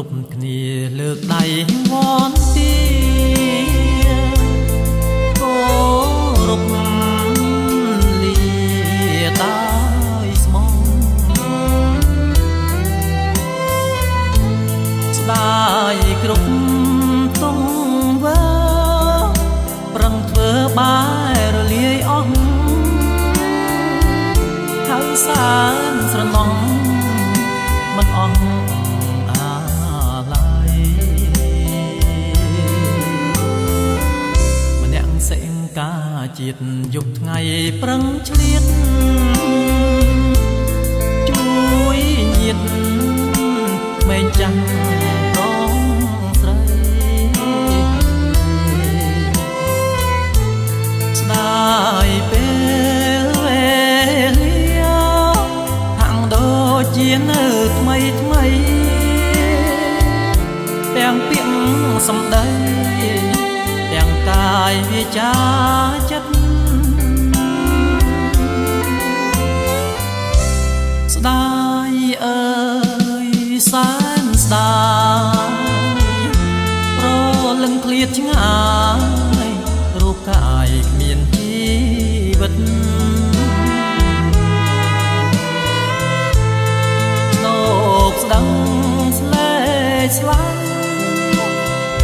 គ្រប់គ្នាលើកដៃវនទីគោរពលីដោយស្មងស្ដាយគ្រប់ទងវើប្រឹងធ្វើបារលាយអង្គហើយសានស្រណង ជាតិយុគថ្ងៃប្រឹងឆ្លៀតជួយញាតមេងចាំប្រងស្រីស្ដាយពេលវេលាហាំងដូចជានៅថ្មីថ្មីទាំងពាក្យសម្ដីទាំង កាយវាចាចិត្តស្ដាយអើយសែនស្ដាយប្រលឹងឃ្លាតឆ្ងាយរូបកាយគ្មានជីវិតលោកស្ដឹងស្លេកស្លាញ់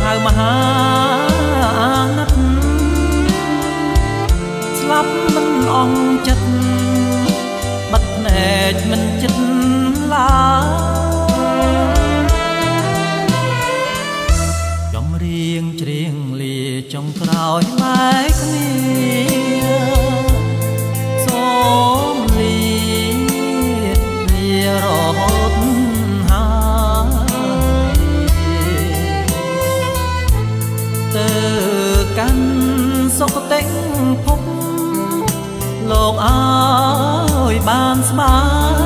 ហៅមហា ងក្រោយម៉ែគ្នាសូមលីលារហូតហើយទៅកាន់សុគតិភពលោកអើយបានស្បាកុំ